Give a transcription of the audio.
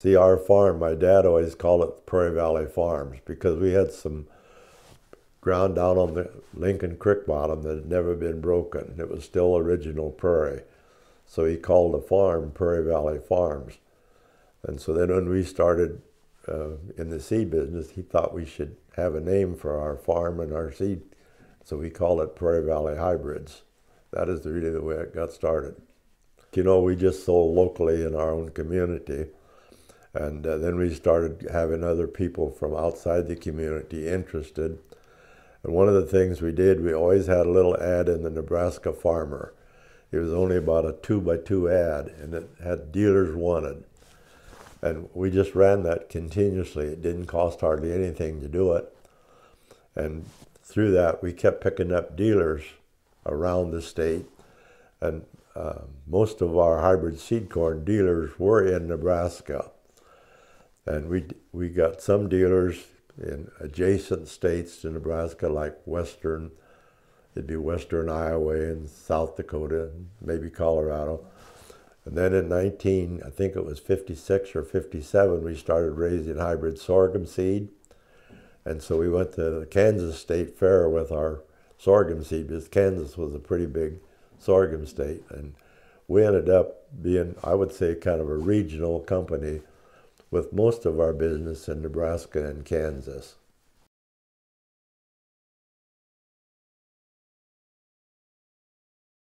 See, our farm, my dad always called it Prairie Valley Farms because we had some ground down on the Lincoln Creek bottom that had never been broken. It was still original prairie. So he called the farm Prairie Valley Farms. And so then when we started uh, in the seed business, he thought we should have a name for our farm and our seed. So we called it Prairie Valley Hybrids. That is really the way it got started. You know, we just sold locally in our own community. And uh, then we started having other people from outside the community interested. And one of the things we did, we always had a little ad in the Nebraska Farmer. It was only about a two by two ad, and it had dealers wanted. And we just ran that continuously. It didn't cost hardly anything to do it. And through that, we kept picking up dealers around the state. And uh, most of our hybrid seed corn dealers were in Nebraska. And we, we got some dealers in adjacent states to Nebraska, like western, it'd be western Iowa and South Dakota, maybe Colorado. And then in 19, I think it was 56 or 57, we started raising hybrid sorghum seed. And so we went to the Kansas State Fair with our sorghum seed because Kansas was a pretty big sorghum state. And we ended up being, I would say, kind of a regional company with most of our business in Nebraska and Kansas.